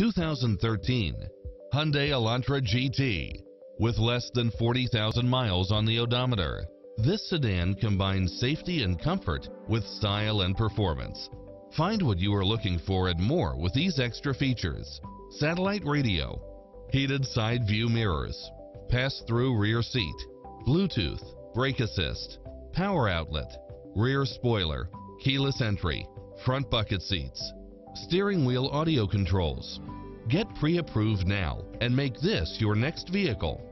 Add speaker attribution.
Speaker 1: 2013 Hyundai Elantra GT with less than 40,000 miles on the odometer. This sedan combines safety and comfort with style and performance. Find what you are looking for and more with these extra features. Satellite radio, heated side view mirrors, pass-through rear seat, Bluetooth, brake assist, power outlet, rear spoiler, keyless entry, front bucket seats, steering wheel audio controls. Get pre-approved now and make this your next vehicle.